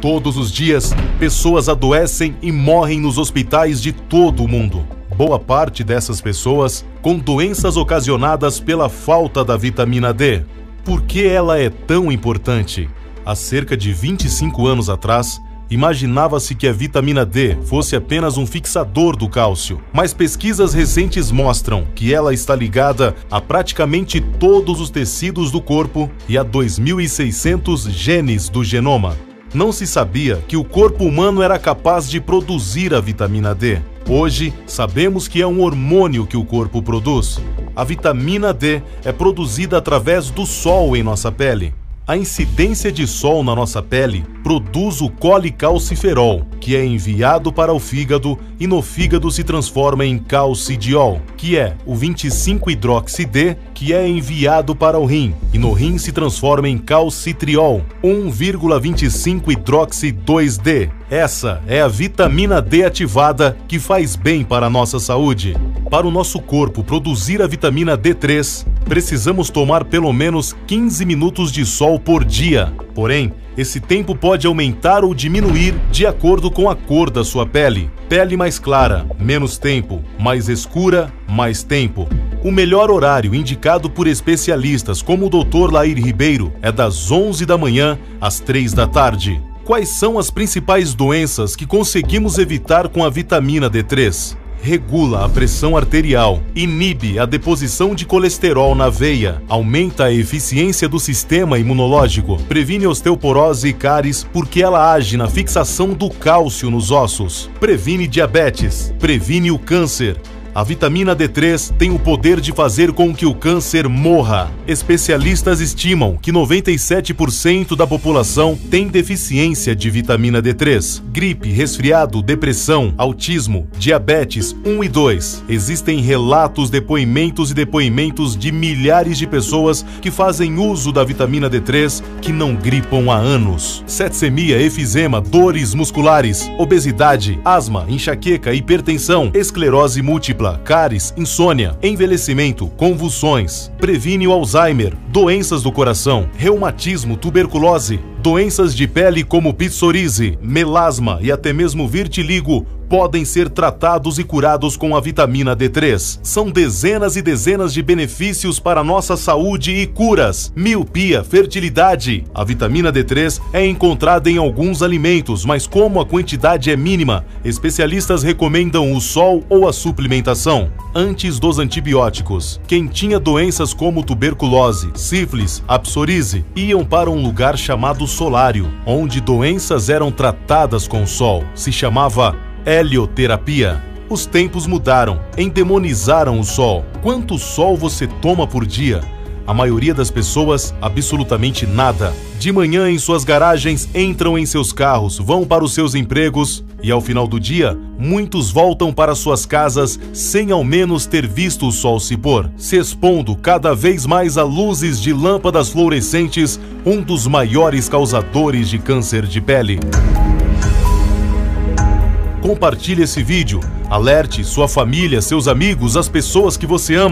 Todos os dias, pessoas adoecem e morrem nos hospitais de todo o mundo. Boa parte dessas pessoas com doenças ocasionadas pela falta da vitamina D. Por que ela é tão importante? Há cerca de 25 anos atrás, imaginava-se que a vitamina D fosse apenas um fixador do cálcio, mas pesquisas recentes mostram que ela está ligada a praticamente todos os tecidos do corpo e a 2.600 genes do genoma não se sabia que o corpo humano era capaz de produzir a vitamina D. Hoje, sabemos que é um hormônio que o corpo produz. A vitamina D é produzida através do sol em nossa pele. A incidência de sol na nossa pele produz o colicalciferol, que é enviado para o fígado e no fígado se transforma em calcidiol, que é o 25-hidroxi-D, que é enviado para o rim, e no rim se transforma em calcitriol, 1,25-hidroxi-2-D. Essa é a vitamina D ativada que faz bem para a nossa saúde. Para o nosso corpo produzir a vitamina D3, precisamos tomar pelo menos 15 minutos de sol por dia. Porém, esse tempo pode aumentar ou diminuir de acordo com a cor da sua pele. Pele mais clara, menos tempo. Mais escura, mais tempo. O melhor horário indicado por especialistas como o Dr. Lair Ribeiro é das 11 da manhã às 3 da tarde. Quais são as principais doenças que conseguimos evitar com a vitamina D3? Regula a pressão arterial, inibe a deposição de colesterol na veia, aumenta a eficiência do sistema imunológico, previne osteoporose e cáries porque ela age na fixação do cálcio nos ossos, previne diabetes, previne o câncer, a vitamina D3 tem o poder de fazer com que o câncer morra. Especialistas estimam que 97% da população tem deficiência de vitamina D3. Gripe, resfriado, depressão, autismo, diabetes 1 e 2. Existem relatos, depoimentos e depoimentos de milhares de pessoas que fazem uso da vitamina D3 que não gripam há anos. Sepsemia, efizema, dores musculares, obesidade, asma, enxaqueca, hipertensão, esclerose múltipla cáries, insônia, envelhecimento, convulsões, previne o Alzheimer, doenças do coração, reumatismo, tuberculose, doenças de pele como psoríase, melasma e até mesmo vitiligo podem ser tratados e curados com a vitamina D3. São dezenas e dezenas de benefícios para nossa saúde e curas. Miopia, fertilidade. A vitamina D3 é encontrada em alguns alimentos, mas como a quantidade é mínima, especialistas recomendam o sol ou a suplementação. Antes dos antibióticos, quem tinha doenças como tuberculose, sífilis, psoríase, iam para um lugar chamado solário, onde doenças eram tratadas com sol. Se chamava helioterapia. Os tempos mudaram, endemonizaram o sol. Quanto sol você toma por dia? A maioria das pessoas, absolutamente nada. De manhã, em suas garagens, entram em seus carros, vão para os seus empregos e, ao final do dia, muitos voltam para suas casas sem ao menos ter visto o sol se pôr, se expondo cada vez mais a luzes de lâmpadas fluorescentes, um dos maiores causadores de câncer de pele. Compartilhe esse vídeo, alerte sua família, seus amigos, as pessoas que você ama.